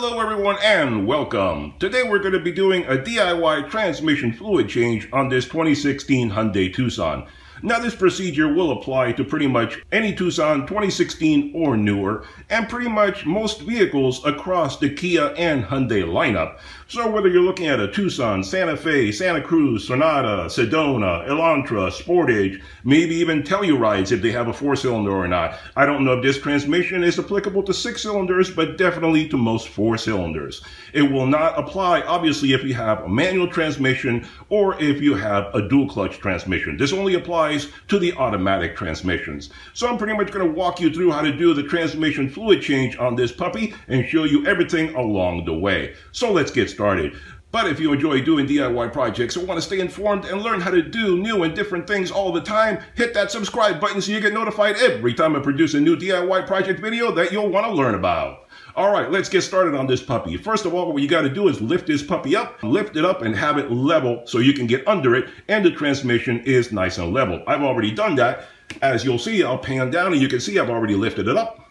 Hello everyone and welcome. Today we're going to be doing a DIY transmission fluid change on this 2016 Hyundai Tucson. Now this procedure will apply to pretty much any Tucson 2016 or newer and pretty much most vehicles across the Kia and Hyundai lineup. So whether you're looking at a Tucson, Santa Fe, Santa Cruz, Sonata, Sedona, Elantra, Sportage, maybe even Tellurides if they have a four cylinder or not. I don't know if this transmission is applicable to six cylinders, but definitely to most four cylinders. It will not apply obviously if you have a manual transmission or if you have a dual clutch transmission. This only applies to the automatic transmissions. So I'm pretty much going to walk you through how to do the transmission fluid change on this puppy and show you everything along the way. So let's get started started. But if you enjoy doing DIY projects or want to stay informed and learn how to do new and different things all the time, hit that subscribe button so you get notified every time I produce a new DIY project video that you'll want to learn about. All right, let's get started on this puppy. First of all, what you got to do is lift this puppy up, lift it up and have it level so you can get under it and the transmission is nice and level. I've already done that. As you'll see, I'll pan down and you can see I've already lifted it up.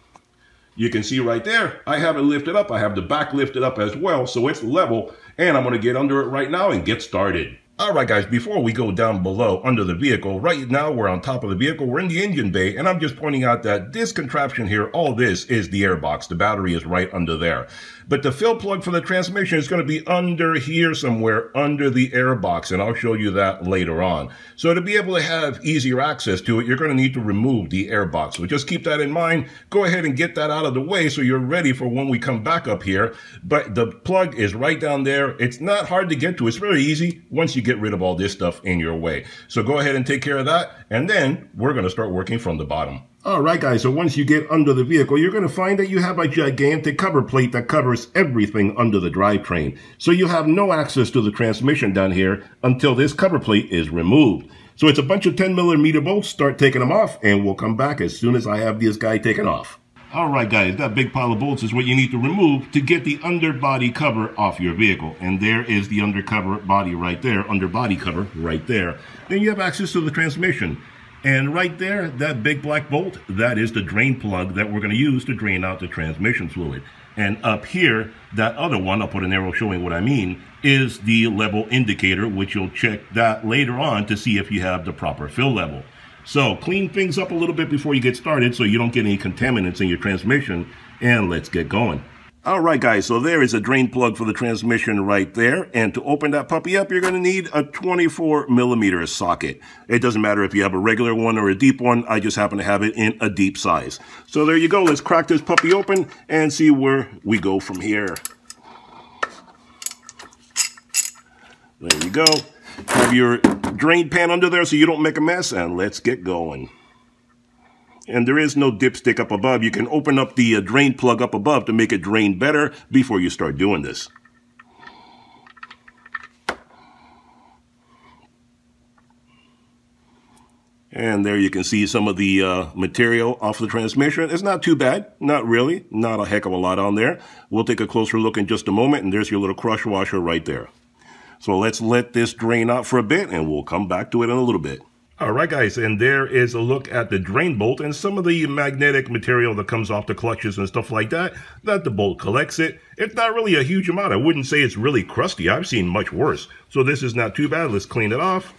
You can see right there, I have it lifted up. I have the back lifted up as well, so it's level. And I'm going to get under it right now and get started. All right, guys, before we go down below under the vehicle, right now we're on top of the vehicle. We're in the engine bay, and I'm just pointing out that this contraption here, all this is the airbox. The battery is right under there. But the fill plug for the transmission is going to be under here somewhere, under the airbox, and I'll show you that later on. So to be able to have easier access to it, you're going to need to remove the airbox. So just keep that in mind. Go ahead and get that out of the way so you're ready for when we come back up here. But the plug is right down there. It's not hard to get to. It's very easy once you get rid of all this stuff in your way. So go ahead and take care of that. And then we're going to start working from the bottom. All right, guys, so once you get under the vehicle, you're going to find that you have a gigantic cover plate that covers everything under the drivetrain. So you have no access to the transmission down here until this cover plate is removed. So it's a bunch of 10 millimeter bolts. Start taking them off, and we'll come back as soon as I have this guy taken off. All right, guys, that big pile of bolts is what you need to remove to get the underbody cover off your vehicle. And there is the undercover body right there, underbody cover right there. Then you have access to the transmission. And right there, that big black bolt, that is the drain plug that we're going to use to drain out the transmission fluid. And up here, that other one, I'll put an arrow showing what I mean, is the level indicator, which you'll check that later on to see if you have the proper fill level. So clean things up a little bit before you get started so you don't get any contaminants in your transmission, and let's get going. All right, guys, so there is a drain plug for the transmission right there. And to open that puppy up, you're going to need a 24 millimeter socket. It doesn't matter if you have a regular one or a deep one. I just happen to have it in a deep size. So there you go. Let's crack this puppy open and see where we go from here. There you go. Have your drain pan under there so you don't make a mess, and let's get going and there is no dipstick up above. You can open up the uh, drain plug up above to make it drain better before you start doing this. And there you can see some of the uh, material off the transmission. It's not too bad. Not really. Not a heck of a lot on there. We'll take a closer look in just a moment. And there's your little crush washer right there. So let's let this drain out for a bit and we'll come back to it in a little bit. All right, guys, and there is a look at the drain bolt and some of the magnetic material that comes off the clutches and stuff like that, that the bolt collects it. It's not really a huge amount. I wouldn't say it's really crusty. I've seen much worse. So this is not too bad. Let's clean it off.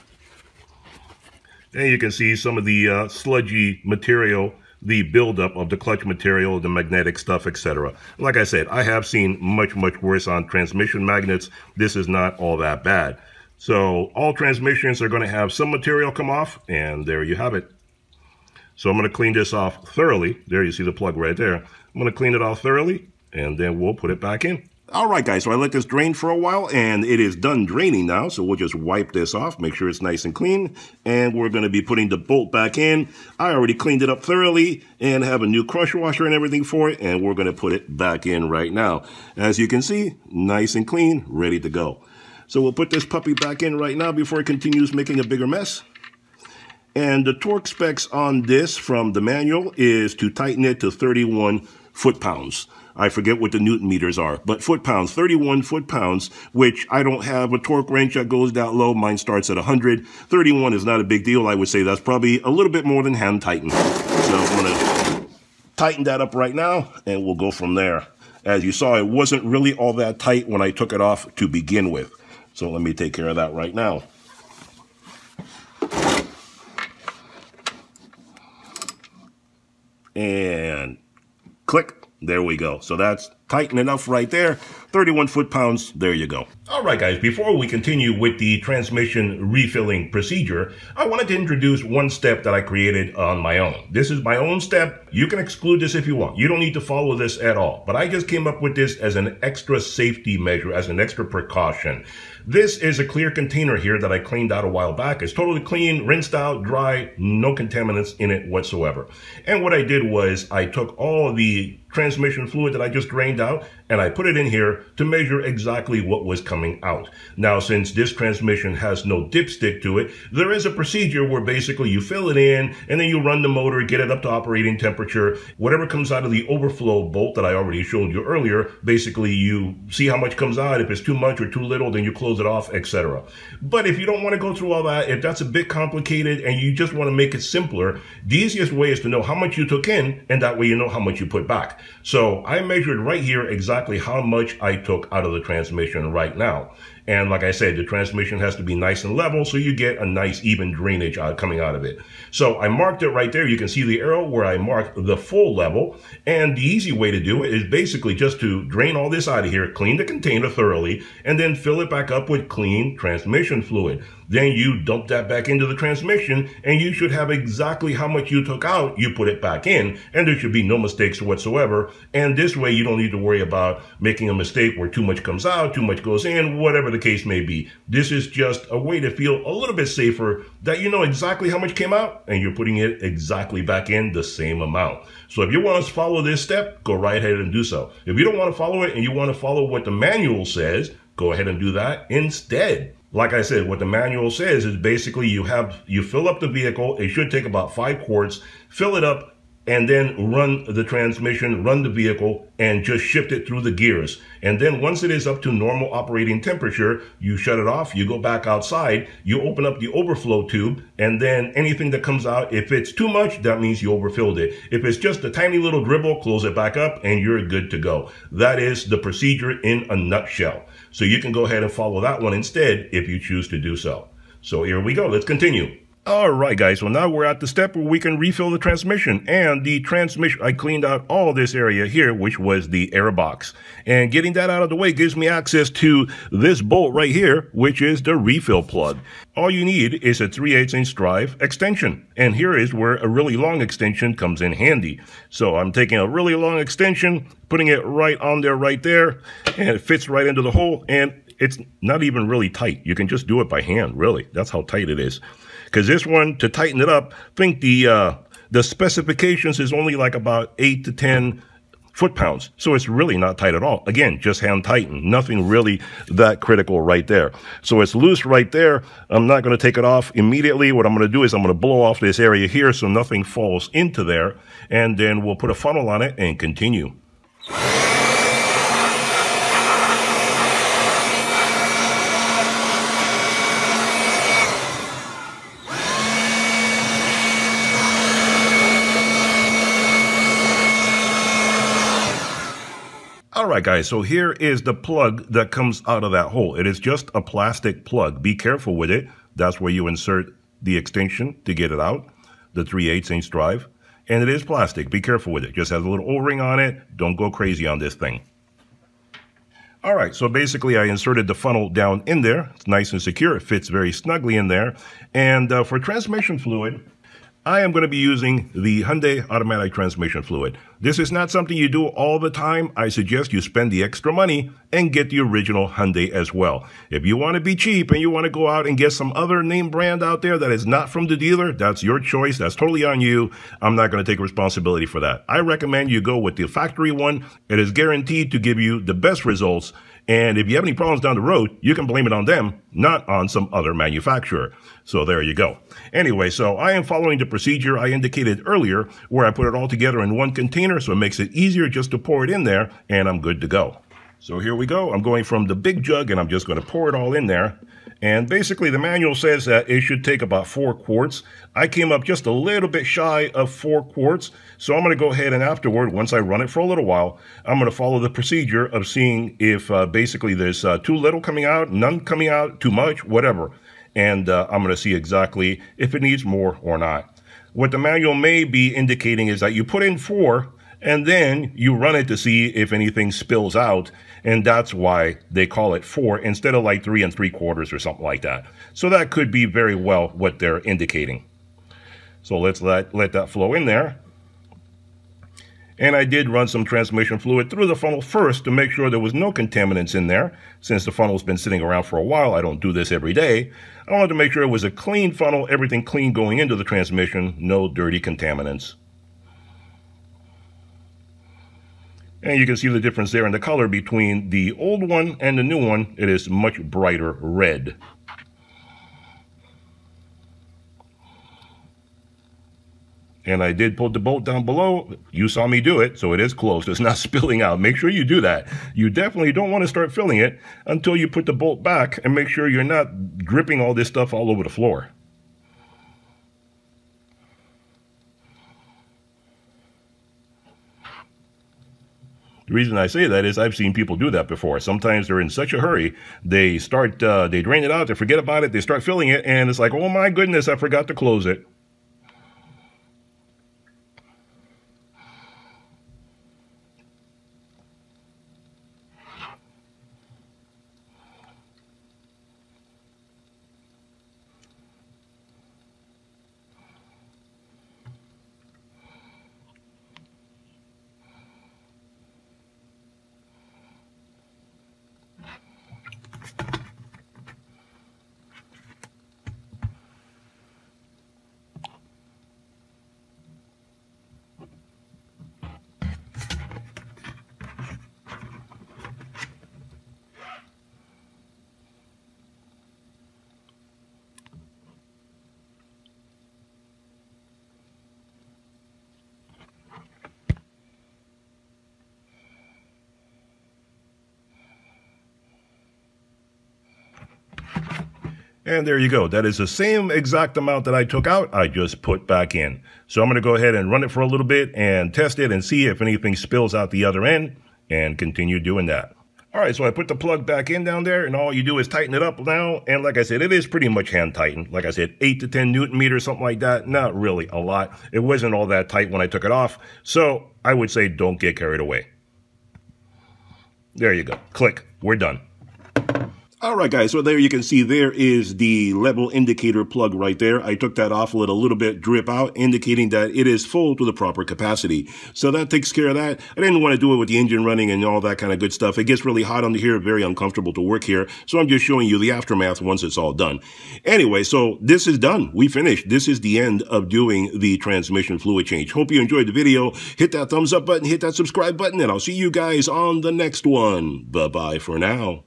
And you can see some of the uh, sludgy material, the buildup of the clutch material, the magnetic stuff, etc. Like I said, I have seen much, much worse on transmission magnets. This is not all that bad. So all transmissions are going to have some material come off, and there you have it. So I'm going to clean this off thoroughly. There you see the plug right there. I'm going to clean it off thoroughly, and then we'll put it back in. All right, guys, so I let this drain for a while, and it is done draining now, so we'll just wipe this off, make sure it's nice and clean, and we're going to be putting the bolt back in. I already cleaned it up thoroughly and have a new crush washer and everything for it, and we're going to put it back in right now. As you can see, nice and clean, ready to go. So we'll put this puppy back in right now before it continues making a bigger mess. And the torque specs on this from the manual is to tighten it to 31 foot-pounds. I forget what the newton meters are, but foot-pounds, 31 foot-pounds, which I don't have a torque wrench that goes that low. Mine starts at 100. 31 is not a big deal. I would say that's probably a little bit more than hand tighten. So I'm going to tighten that up right now, and we'll go from there. As you saw, it wasn't really all that tight when I took it off to begin with. So let me take care of that right now. And click, there we go. So that's tight enough right there. 31 foot-pounds, there you go. All right, guys, before we continue with the transmission refilling procedure, I wanted to introduce one step that I created on my own. This is my own step. You can exclude this if you want. You don't need to follow this at all. But I just came up with this as an extra safety measure, as an extra precaution. This is a clear container here that I cleaned out a while back. It's totally clean, rinsed out, dry, no contaminants in it whatsoever. And what I did was I took all the transmission fluid that I just drained out and I put it in here to measure exactly what was coming out. Now, since this transmission has no dipstick to it, there is a procedure where basically you fill it in and then you run the motor, get it up to operating temperature. Whatever comes out of the overflow bolt that I already showed you earlier, basically you see how much comes out. If it's too much or too little, then you close it off, etc. But if you don't want to go through all that, if that's a bit complicated and you just want to make it simpler, the easiest way is to know how much you took in and that way you know how much you put back. So I measured right here exactly how much I took out of the transmission right now. And like I said, the transmission has to be nice and level so you get a nice even drainage out, coming out of it. So I marked it right there. You can see the arrow where I marked the full level. And the easy way to do it is basically just to drain all this out of here, clean the container thoroughly, and then fill it back up with clean transmission fluid. Then you dump that back into the transmission and you should have exactly how much you took out, you put it back in, and there should be no mistakes whatsoever. And this way you don't need to worry about making a mistake where too much comes out, too much goes in, whatever the case may be. This is just a way to feel a little bit safer that you know exactly how much came out and you're putting it exactly back in the same amount. So if you want to follow this step, go right ahead and do so. If you don't want to follow it and you want to follow what the manual says, go ahead and do that instead. Like I said, what the manual says is basically you have, you fill up the vehicle. It should take about five quarts, fill it up and then run the transmission, run the vehicle, and just shift it through the gears. And then once it is up to normal operating temperature, you shut it off, you go back outside, you open up the overflow tube, and then anything that comes out, if it's too much, that means you overfilled it. If it's just a tiny little dribble, close it back up, and you're good to go. That is the procedure in a nutshell. So you can go ahead and follow that one instead if you choose to do so. So here we go. Let's continue. All right, guys. So now we're at the step where we can refill the transmission. And the transmission, I cleaned out all this area here, which was the air box. And getting that out of the way gives me access to this bolt right here, which is the refill plug. All you need is a 3 8 inch drive extension. And here is where a really long extension comes in handy. So I'm taking a really long extension, putting it right on there, right there, and it fits right into the hole. And it's not even really tight. You can just do it by hand, really. That's how tight it is. Because this one, to tighten it up, I think the uh, the specifications is only like about 8 to 10 foot-pounds. So it's really not tight at all. Again, just hand tighten. Nothing really that critical right there. So it's loose right there. I'm not going to take it off immediately. What I'm going to do is I'm going to blow off this area here so nothing falls into there. And then we'll put a funnel on it and continue. All right, guys, so here is the plug that comes out of that hole. It is just a plastic plug. Be careful with it. That's where you insert the extension to get it out, the 3 8 inch drive. And it is plastic. Be careful with it. Just has a little O-ring on it. Don't go crazy on this thing. All right, so basically I inserted the funnel down in there. It's nice and secure. It fits very snugly in there. And uh, for transmission fluid, I am going to be using the Hyundai automatic transmission fluid. This is not something you do all the time. I suggest you spend the extra money and get the original Hyundai as well. If you want to be cheap and you want to go out and get some other name brand out there that is not from the dealer, that's your choice. That's totally on you. I'm not going to take responsibility for that. I recommend you go with the factory one. It is guaranteed to give you the best results and if you have any problems down the road, you can blame it on them, not on some other manufacturer. So there you go. Anyway, so I am following the procedure I indicated earlier where I put it all together in one container so it makes it easier just to pour it in there and I'm good to go. So here we go. I'm going from the big jug and I'm just going to pour it all in there. And basically, the manual says that it should take about four quarts. I came up just a little bit shy of four quarts. So I'm going to go ahead and afterward, once I run it for a little while, I'm going to follow the procedure of seeing if uh, basically there's uh, too little coming out, none coming out, too much, whatever. And uh, I'm going to see exactly if it needs more or not. What the manual may be indicating is that you put in four, and then you run it to see if anything spills out, and that's why they call it four instead of like three and three quarters or something like that. So that could be very well what they're indicating. So let's let, let that flow in there. And I did run some transmission fluid through the funnel first to make sure there was no contaminants in there. Since the funnel's been sitting around for a while, I don't do this every day. I wanted to make sure it was a clean funnel, everything clean going into the transmission, no dirty contaminants. And you can see the difference there in the color between the old one and the new one. It is much brighter red. And I did put the bolt down below. You saw me do it, so it is closed. It's not spilling out. Make sure you do that. You definitely don't want to start filling it until you put the bolt back and make sure you're not dripping all this stuff all over the floor. The reason I say that is I've seen people do that before. Sometimes they're in such a hurry, they start, uh, they drain it out, they forget about it, they start filling it, and it's like, oh my goodness, I forgot to close it. And there you go. That is the same exact amount that I took out. I just put back in. So I'm going to go ahead and run it for a little bit and test it and see if anything spills out the other end and continue doing that. All right, so I put the plug back in down there, and all you do is tighten it up now. And like I said, it is pretty much hand tightened. Like I said, 8 to 10 newton meters, something like that. Not really a lot. It wasn't all that tight when I took it off. So I would say don't get carried away. There you go. Click. We're done. All right, guys. So there you can see there is the level indicator plug right there. I took that off, let a little bit drip out, indicating that it is full to the proper capacity. So that takes care of that. I didn't want to do it with the engine running and all that kind of good stuff. It gets really hot under here, very uncomfortable to work here. So I'm just showing you the aftermath once it's all done. Anyway, so this is done. We finished. This is the end of doing the transmission fluid change. Hope you enjoyed the video. Hit that thumbs up button, hit that subscribe button, and I'll see you guys on the next one. Bye-bye for now.